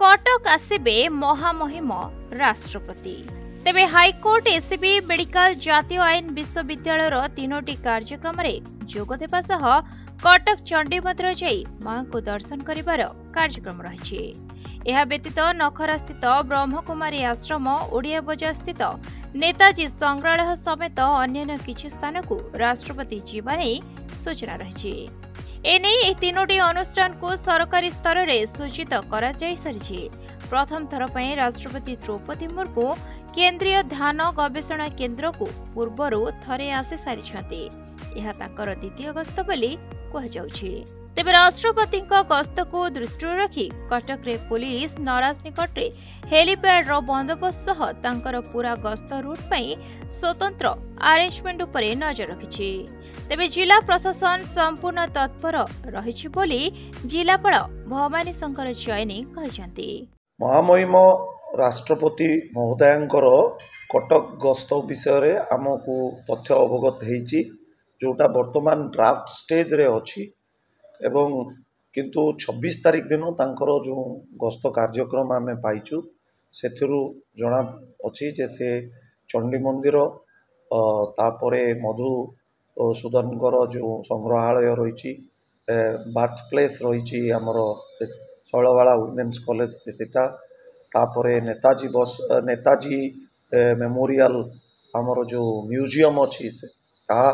କଟକ ଆସିବେ ମହାମହିମ ରାଷ୍ଟ୍ରପତି। ତେବେ ହାଇକୋର୍ଟ ଏସିବି ମେଡିକାଲ ଜାତୀୟ ଆଇନ ବିଶ୍ୱବିଦ୍ୟାଳୟର ତିନୋଟି କାର୍ଯ୍ୟକ୍ରମରେ ଯୋଗ ଦେବା ସହ କଟକ ଚଣ୍ଡୀ ଯାଇ ମାଙ୍କୁ ଦର୍ଶନ କରିବାର କାର୍ଯ୍ୟକ୍ରମ ରହିଛି। ଏହା ବ୍ୟତୀତ ନଖରାସ୍ଥିତ ବ୍ରହ୍ମକୁମାରୀ ଆଶ୍ରମ ଓଡ଼ିଆ ବଜାର ସ୍ଥିତ ନେତାଜୀ ସଂଗ୍ରହାଳୟ ସମେତ ଅନ୍ୟାନ୍ୟ କିଛି ସ୍ଥାନକୁ ରାଷ୍ଟ୍ରପତି ଯିବା ନେଇ ସୂଚନା ରହିଛି। ଏନେଇ ଏହି ତିନୋଟି ଅନୁଷ୍ଠାନକୁ ସରକାରୀ ସ୍ତରରେ ସୂଚିତ କରାଯାଇସାରିଛି ପ୍ରଥମ ଥର ପାଇଁ ରାଷ୍ଟ୍ରପତି ଦ୍ରୌପଦୀ ମୁର୍ମୁ କେନ୍ଦ୍ରୀୟ ଧାନ ଗବେଷଣା କେନ୍ଦ୍ରକୁ ପୂର୍ବରୁ ଥରେ ଆସି ସାରିଛନ୍ତି। ଏହା ତାଙ୍କର ଦ୍ୱିତୀୟ ଗସ୍ତ ବୋଲି କୁହାଯାଉଛି। ତେବେ ରାଷ୍ଟ୍ରପତିଙ୍କ ଗସ୍ତକୁ ଦୃଷ୍ଟିରେ ରଖି କଟକରେ ପୁଲିସ ନରାଜ ନିକଟରେ ହେଲିପ୍ୟାଡ୍ର ବନ୍ଦୋବସ୍ତ ସହ ତାଙ୍କର ପୁରା ଗସ୍ତ ରୁଟ୍ ପାଇଁ ସ୍ୱତନ୍ତ୍ର ଆରେଞ୍ଜମେଣ୍ଟ ଉପରେ ନଜର ରଖିଛି। ତେବେ ଜିଲ୍ଲା ପ୍ରଶାସନ ସମ୍ପୂର୍ଣ୍ଣ ତତ୍ପର ରହିଛି ବୋଲି ଜିଲ୍ଲାପାଳ ଭବାନୀ ଶଙ୍କର ଚୟନୀ କହିଛନ୍ତି। ମହାମହିମ ରାଷ୍ଟ୍ରପତି ମହୋଦୟଙ୍କର କଟକ ଗସ୍ତ ବିଷୟରେ ଆମକୁ ତଥ୍ୟ ଅବଗତ ହେଇଛି ଯେଉଁଟା ବର୍ତ୍ତମାନ ଡ୍ରାଫ୍ଟ ଷ୍ଟେଜ୍ରେ ଅଛି। ଏବଂ କିନ୍ତୁ ଛବିଶ ତାରିଖ ଦିନ ତାଙ୍କର ଯେଉଁ ଗସ୍ତ କାର୍ଯ୍ୟକ୍ରମ ଆମେ ପାଇଛୁ ସେଥିରୁ ଜଣା ଅଛି ଯେ ସେ ଚଣ୍ଡୀ ମନ୍ଦିର ତାପରେ ମଧୁ ଓ ସୁଦନଙ୍କର ଯେଉଁ ସଂଗ୍ରହାଳୟ ରହିଛି ବାର୍ଥ ପ୍ଲେସ୍ ରହିଛି ଆମର ଶୈଳବାଳା ୱିମେନ୍ସ କଲେଜ ସେଇଟା ତାପରେ ନେତାଜୀ ବସ୍ ନେତାଜୀ ମେମୋରିଆଲ ଆମର ଯେଉଁ ମ୍ୟୁଜିୟମ୍ ଅଛି ତାହା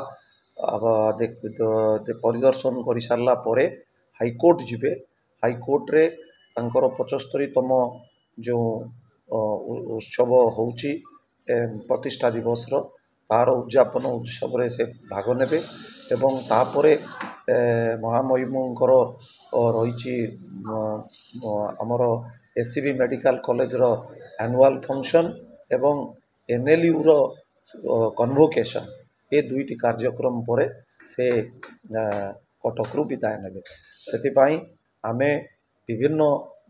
ପରିଦର୍ଶନ କରିସାରିଲା ପରେ ହାଇକୋର୍ଟ ଯିବେ ହାଇକୋର୍ଟରେ ତାଙ୍କର ପଞ୍ଚସ୍ତରୀତମ ଯେଉଁ ଅ, ଉ- ଉତ୍ସବ ହେଉଛି ପ୍ରତିଷ୍ଠା ଦିବସର ତାର ଉଦଯାପନ ଉତ୍ସବରେ ସେ ଭାଗ ନେବେ ଏବଂ ତାପରେ ଏ, ମହାମହିମଙ୍କର ଅ, ରହିଛି ମ, ମ, ଆମର ଏସ୍ ସି ବି ମେଡ଼ିକାଲ କଲେଜର ଆନୁଆଲ୍ ଫଙ୍କସନ୍ ଏବଂ ଏନ୍ ଏଲ୍ ୟୁର କନଭୋକେସନ୍ ଏ ଦୁଇଟି କାର୍ଯ୍ୟକ୍ରମ ପରେ ସେ ଆ, କଟକରୁ ବିଦାୟ ନେବେ। ସେଥିପାଇଁ ଆମେ ବିଭିନ୍ନ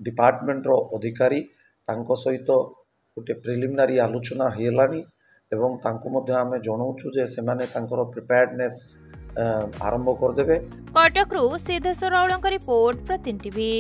ଡିପାର୍ଟମେଣ୍ଟର ଅଧିକାରୀ ତାଙ୍କ ସହିତ ଗୋଟେ ପ୍ରିଲିମିନାରୀ ଆଲୋଚନା ହେଇଗଲାଣି ଏବଂ ତାଙ୍କୁ ମଧ୍ୟ ଆମେ ଜଣାଉଛୁ ଯେ ସେମାନେ ତାଙ୍କର ପ୍ରିପେୟାର୍ଡନେସ୍ ଆରମ୍ଭ କରିଦେବେ। କଟକରୁ ସିଦ୍ଧେଶ୍ୱର ରାଉଳଙ୍କ ରିପୋର୍ଟ ପ୍ରତିନିଧି ଟିଭି।